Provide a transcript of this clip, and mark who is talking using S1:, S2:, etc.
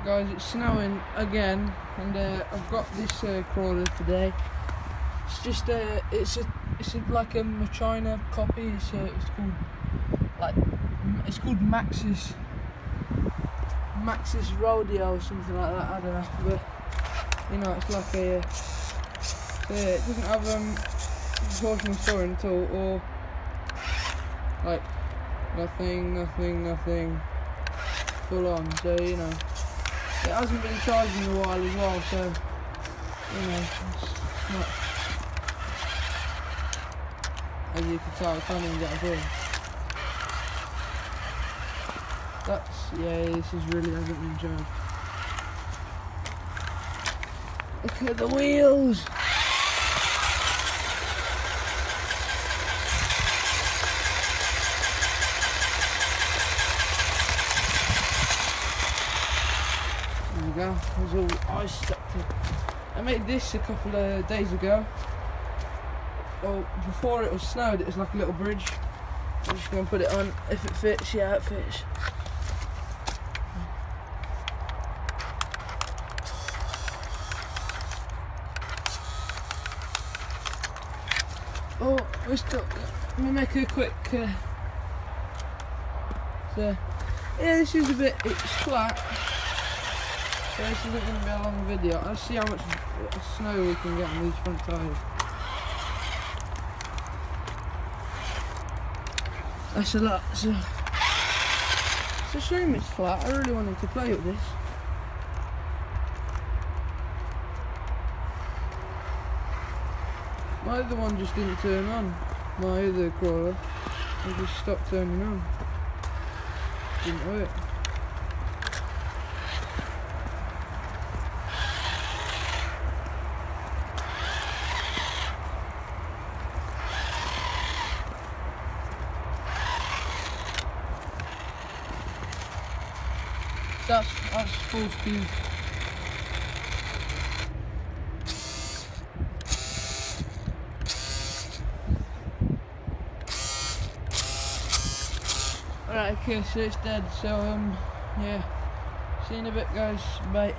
S1: Right guys, it's snowing again and uh, I've got this uh, crawler today. It's just uh, it's a it's a, like a Machina copy. It's uh, it's called like it's called Maxis Maxis Rodeo or something like that. I don't know, but you know it's like a uh, it doesn't have um proportional storing at all or like nothing, nothing, nothing full on. So you know. It hasn't been charged in a while as well, so you know, not. As you can tell, I can't even get a through. That's yeah, this is really hasn't been charged. Look at the wheels. There we go. There's all ice stuck it. I made this a couple of days ago. Well, before it was snowed, it was like a little bridge. I'm just going to put it on. If it fits, yeah, it fits. Oh, we're stuck. Let me make a quick. Uh, so, yeah, this is a bit. It's flat. So this isn't going to be a long video. Let's see how much snow we can get on these front tyres. That's a lot. So it's a shame it's flat. I really wanted to play with this. My other one just didn't turn on. My other crawler. It just stopped turning on. Didn't work. That's full speed. Alright, okay, so it's dead. So um, yeah. See you in a bit, guys. Bye.